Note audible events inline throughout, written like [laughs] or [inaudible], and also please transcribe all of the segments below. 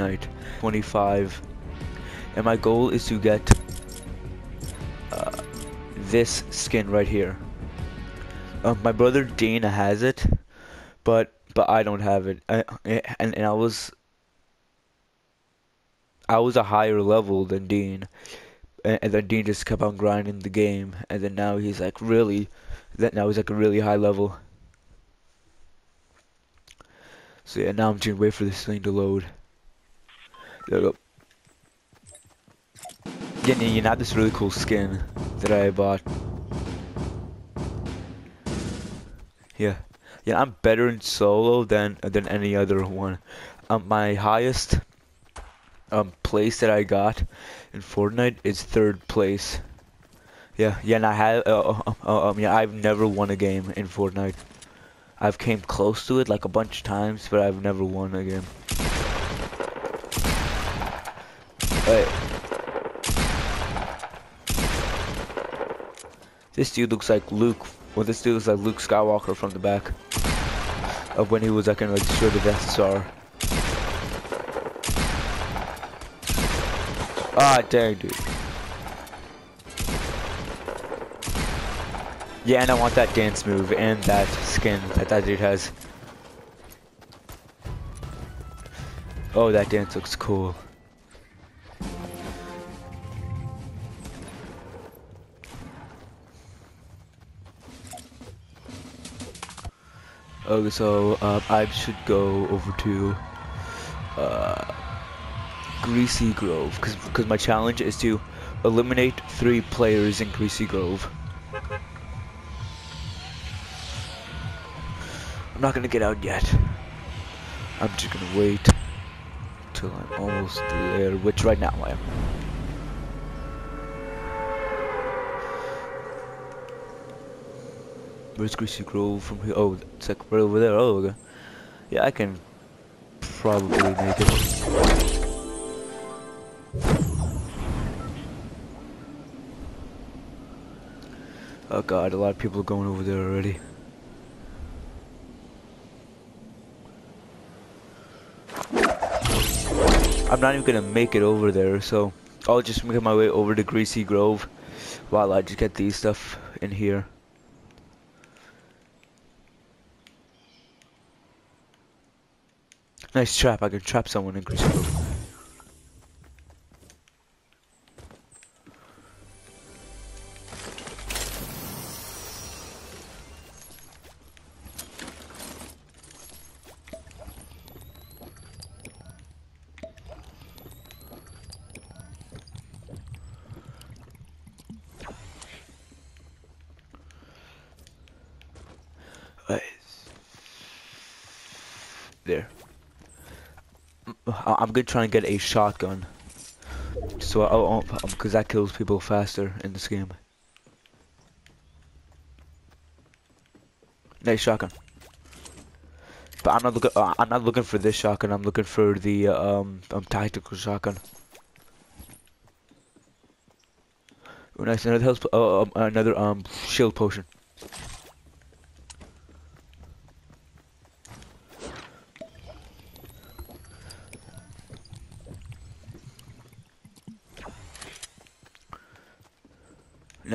Fortnite 25 and my goal is to get uh, this skin right here. Um, my brother Dean has it, but but I don't have it. I, and and I was I was a higher level than Dean, and, and then Dean just kept on grinding the game, and then now he's like really, that now he's like a really high level. So yeah, now I'm just waiting for this thing to load. We go. Yeah, you have this really cool skin that I bought. Yeah, yeah, I'm better in solo than than any other one. Um, my highest um place that I got in Fortnite is third place. Yeah, yeah, and I have uh, uh, uh, um yeah, I've never won a game in Fortnite. I've came close to it like a bunch of times, but I've never won a game. Hey. This dude looks like Luke. Well, this dude looks like Luke Skywalker from the back. Of when he was like gonna like destroy the Death Star. Ah, dang, dude. Yeah, and I want that dance move and that skin that that dude has. Oh, that dance looks cool. Okay, so uh, I should go over to uh, Greasy Grove because my challenge is to eliminate three players in Greasy Grove. I'm not gonna get out yet. I'm just gonna wait till I'm almost there, which right now I am. Where's Greasy Grove from here? Oh, it's like right over there. Oh, okay. Yeah, I can probably make it. Oh god, a lot of people are going over there already. I'm not even gonna make it over there, so I'll just make my way over to Greasy Grove while I just get these stuff in here. Nice trap, I can trap someone in Greasy I'm gonna try and get a shotgun. So, I oh, because that kills people faster in this game. Nice shotgun. But I'm not looking. Uh, I'm not looking for this shotgun. I'm looking for the uh, um, um tactical shotgun. Oh, nice. Another health. Uh, um, another um shield potion.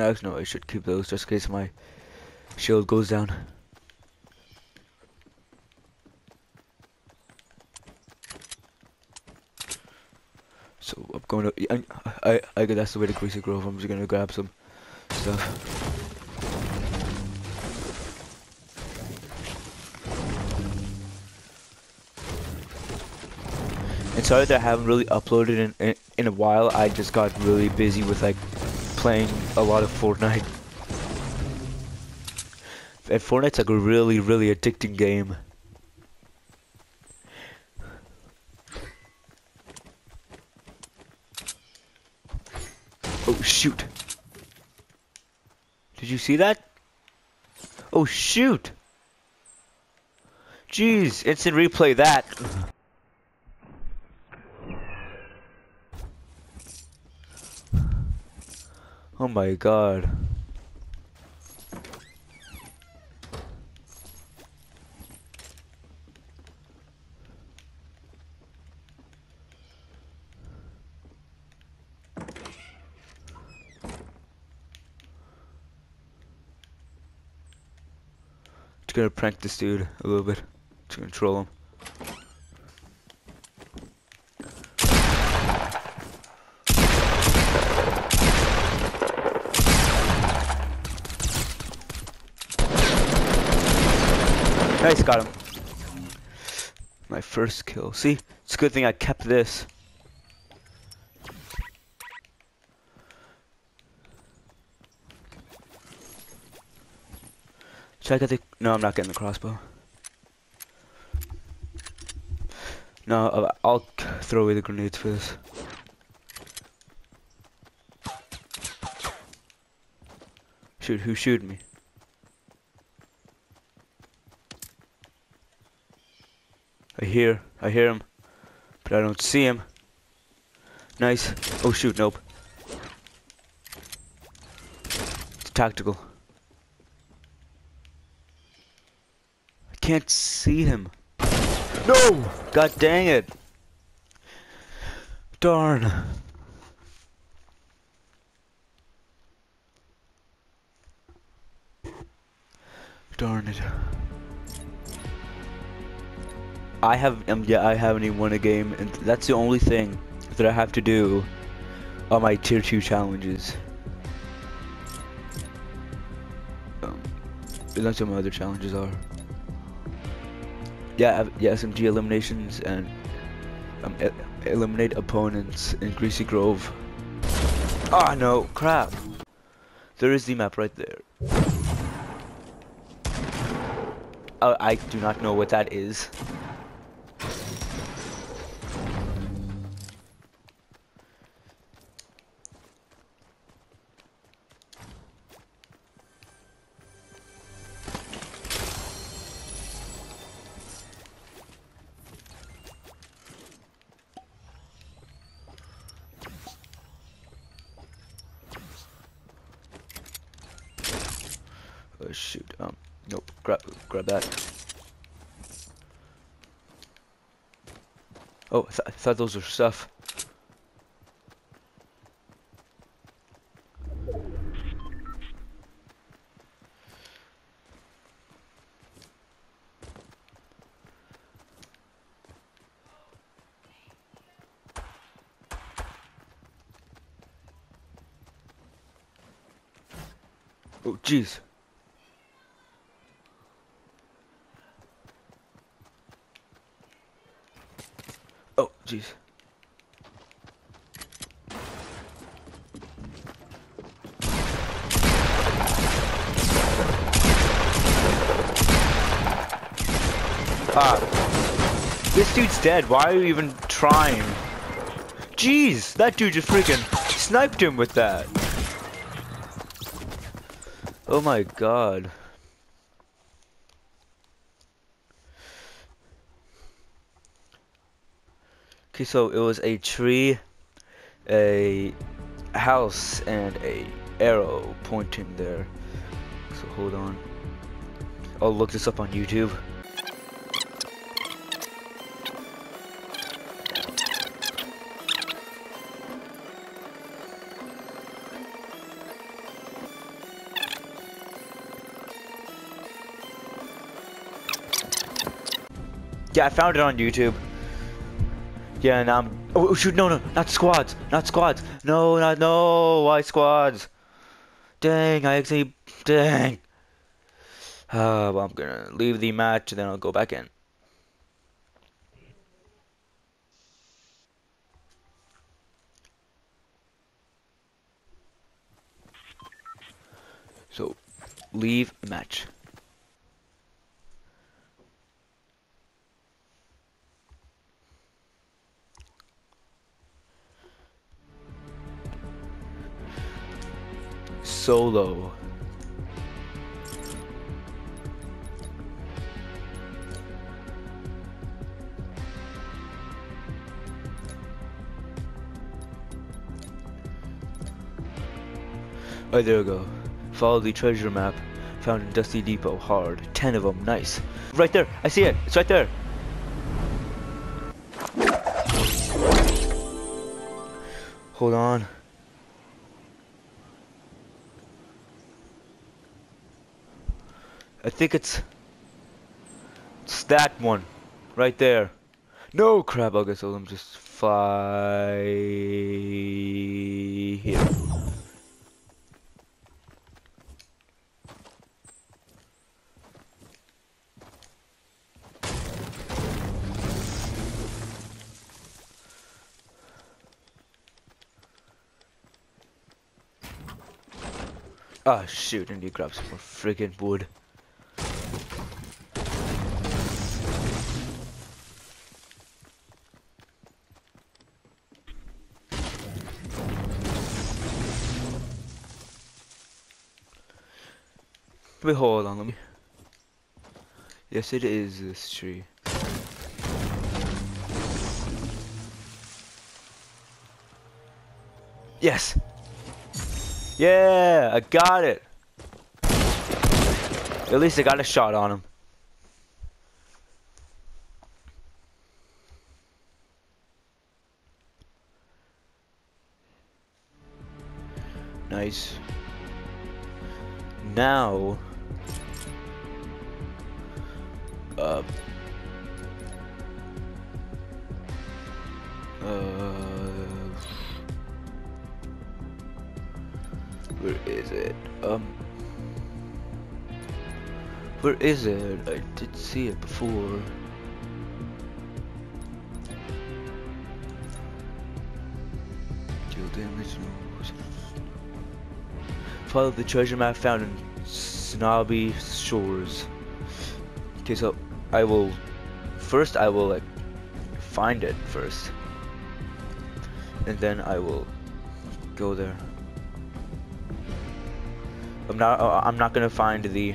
No, I should keep those just in case my shield goes down. So I'm going to. I, I, I guess that's the way to Greasy Grove. I'm just gonna grab some stuff. And sorry that I haven't really uploaded in, in, in a while. I just got really busy with like playing a lot of Fortnite. And Fortnite's like a really, really addicting game. Oh shoot. Did you see that? Oh shoot. Jeez, instant replay that. my god. Just gonna prank this dude a little bit to control him. Got him. My first kill. See, it's a good thing I kept this. Should I get the... No, I'm not getting the crossbow. No, uh, I'll throw away the grenades for this. Shoot, who shooted me? I hear, I hear him, but I don't see him. Nice. Oh shoot, nope. It's tactical. I can't see him. No! God dang it. Darn. Darn it. I have um yeah I haven't even won a game and that's the only thing that I have to do on my tier 2 challenges. Um, that's what my other challenges are. Yeah, yeah, SMG eliminations and um, e eliminate opponents in Greasy Grove. Ah, oh, no, crap. There is the map right there. Uh, I do not know what that is. Shoot, um, nope, grab, grab that. Oh, I, th I thought those were stuff. Oh, jeez. Oh, jeez. Ah. This dude's dead. Why are you even trying? Jeez, that dude just freaking sniped him with that. Oh my god. Okay, so it was a tree, a house, and a arrow pointing there. So hold on. I'll look this up on YouTube. Yeah, I found it on YouTube. Yeah, and I'm. Oh, shoot! No, no, not squads, not squads. No, not no. Why squads? Dang, I actually. Dang. Uh, well, I'm gonna leave the match and then I'll go back in. So, leave match. Solo. Oh, there we go. Follow the treasure map found in Dusty Depot. Hard. Ten of them. Nice. Right there. I see it. It's right there. Hold on. I think it's It's that one. Right there. No crap, I guess I'll just fly here. Ah, shoot, I need to grab some more friggin' wood. Hold on. Yes, it is this tree. Yes! Yeah, I got it. At least I got a shot on him. Nice. Now, uh, Where is it? Um. Where is it? I did see it before. Deal damage. Follow the treasure map found in Snobby Shores. Okay, so I will first I will like find it first, and then I will go there. I'm not. Uh, I'm not gonna find the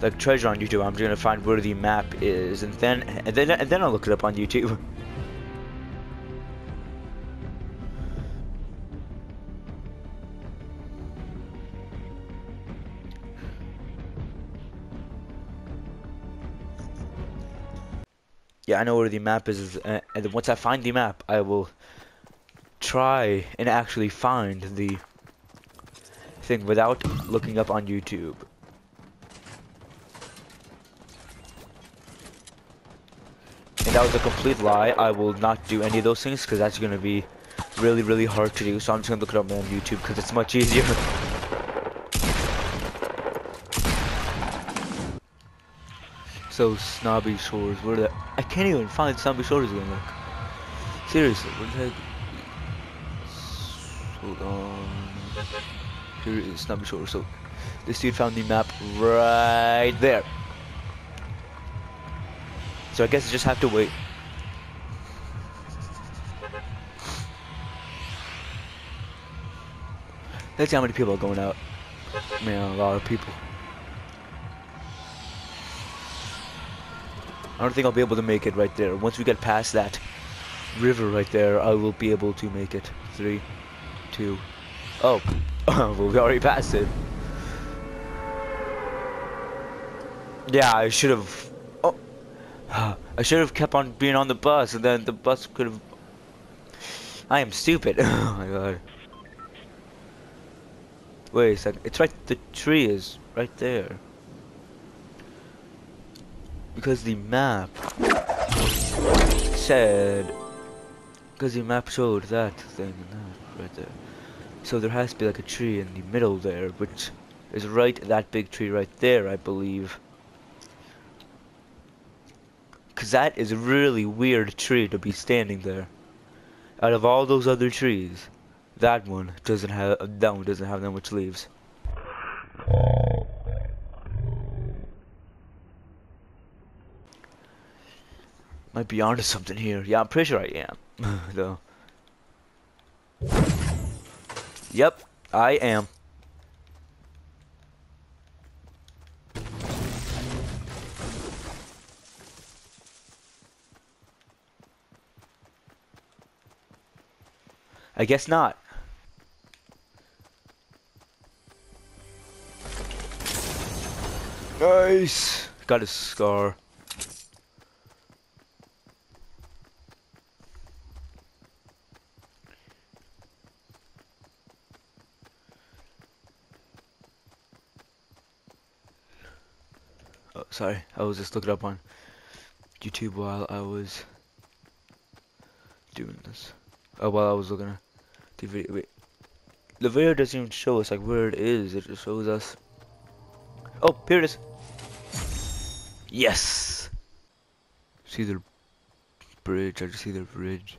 like treasure on YouTube. I'm just gonna find where the map is, and then and then and then I'll look it up on YouTube. [laughs] Yeah, I know where the map is, uh, and once I find the map, I will try and actually find the thing without looking up on YouTube. And that was a complete lie. I will not do any of those things because that's going to be really, really hard to do. So I'm just going to look it up on YouTube because it's much easier. [laughs] so, Snobby Shores, where the... I can't even find Snobby Shores again, look. Seriously, where the heck... Hold on. Here is snobby Shore. So this dude found the map right there. So I guess I just have to wait. Let's see how many people are going out. Man, a lot of people. Don't think I'll be able to make it right there. Once we get past that river right there, I will be able to make it. Three, two, oh. [laughs] well, we already passed it. Yeah, I should have. Oh, [sighs] I should have kept on being on the bus, and then the bus could have. I am stupid. [laughs] oh my god. Wait a second. It's right. The tree is right there. Because the map said. Because the map showed that thing that right there. So there has to be like a tree in the middle there, which is right that big tree right there, I believe. Cause that is a really weird tree to be standing there. Out of all those other trees, that one doesn't have that one doesn't have that much leaves. Might be onto something here. Yeah, I'm pretty sure I am. [laughs] though. Yep, I am. I guess not. Nice! Got a scar. Sorry, I was just looking up on YouTube while I was doing this. Oh, while I was looking at the video. Wait. The video doesn't even show us like where it is. It just shows us. Oh, here it is. Yes. See the bridge. I just see the bridge.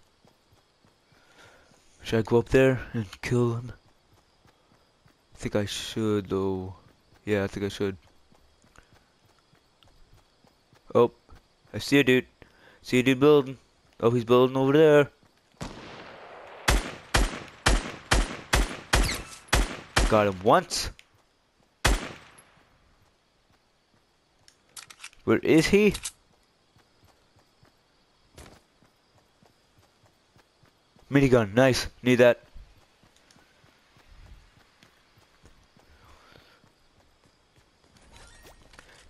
Should I go up there and kill him? I think I should though. Yeah, I think I should. Oh, I see a dude. See a dude building. Oh, he's building over there. Got him once. Where is he? Minigun, nice. Need that.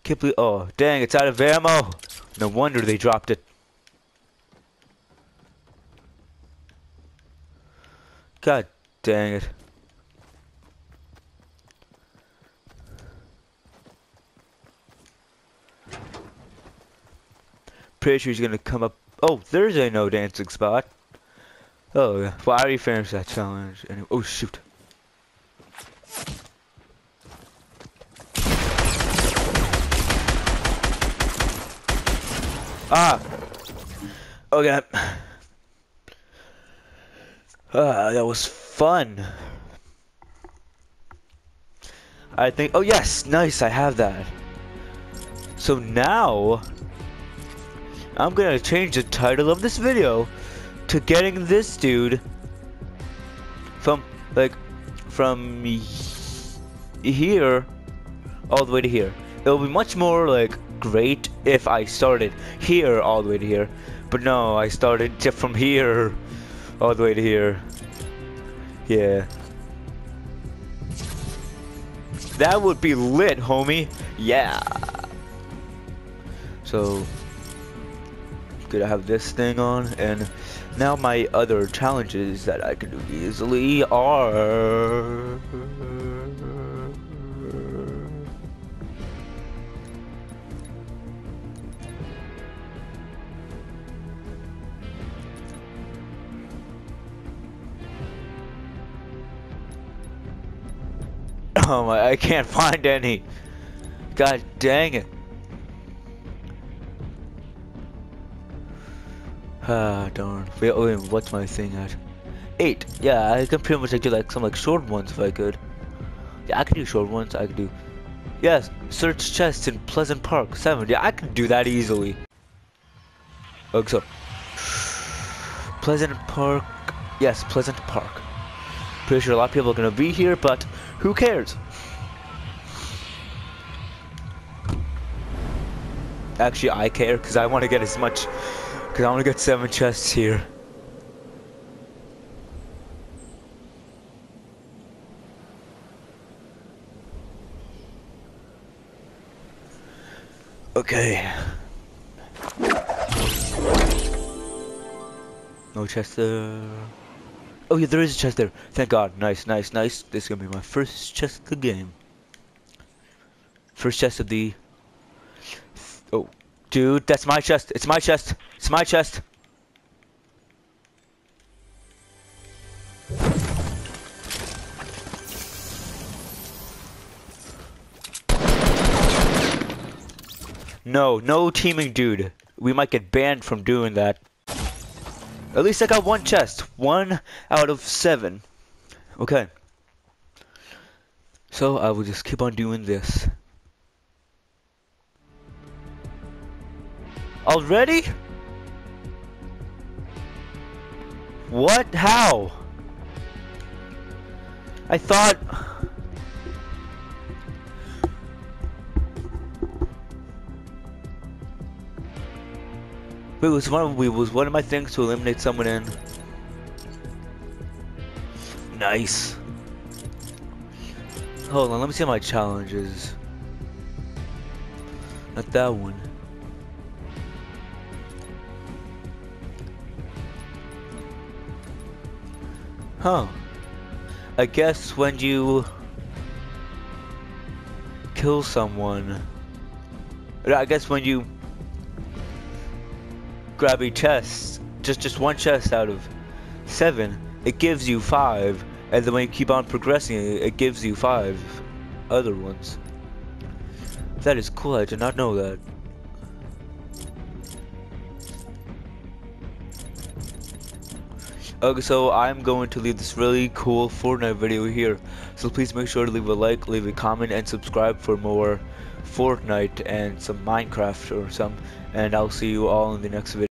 Can't believe, oh, dang, it's out of ammo. No wonder they dropped it. God dang it. Pretty sure he's gonna come up. Oh, there's a no dancing spot. Oh, yeah. Well, I already finished that challenge. Anyway. Oh, shoot. Ah! Okay. Ah, that was fun. I think, oh yes, nice, I have that. So now, I'm gonna change the title of this video to getting this dude from, like, from here all the way to here. It'll be much more, like, great if I started here all the way to here. But no, I started from here all the way to here. Yeah. That would be lit, homie. Yeah. So, good to have this thing on, and now my other challenges that I can do easily are... Oh [laughs] I can't find any. God dang it. [sighs] Ah, darn. Wait, oh, wait, what's my thing at? Eight. Yeah, I can pretty much like, do like some like short ones if I could. Yeah, I can do short ones. I could do. Yes, search chests in Pleasant Park. Seven. Yeah, I can do that easily. Okay, so [sighs] Pleasant Park. Yes, Pleasant Park. Pretty sure a lot of people are gonna be here, but who cares? Actually, I care because I want to get as much. Because I want to get seven chests here. Okay. No chest there. Uh, Oh yeah, there is a chest there. Thank God. Nice, nice, nice. This is gonna be my first chest of the game. First chest of the... Oh. Dude, that's my chest. It's my chest. It's my chest. No, no teaming, dude. We might get banned from doing that. At least I got one chest. One out of seven. Okay. So I will just keep on doing this. Already? What? How? I thought... Wait, was one of we was one of my things to eliminate someone in. Nice. Hold on, let me see my challenges. Not that one. Huh. I guess when you kill someone I guess when you grab a chest, just just one chest out of seven, it gives you five, and then when you keep on progressing, it, it gives you five other ones. That is cool. I did not know that. Okay, so I'm going to leave this really cool Fortnite video here. So please make sure to leave a like, leave a comment, and subscribe for more Fortnite and some Minecraft or some. And I'll see you all in the next video.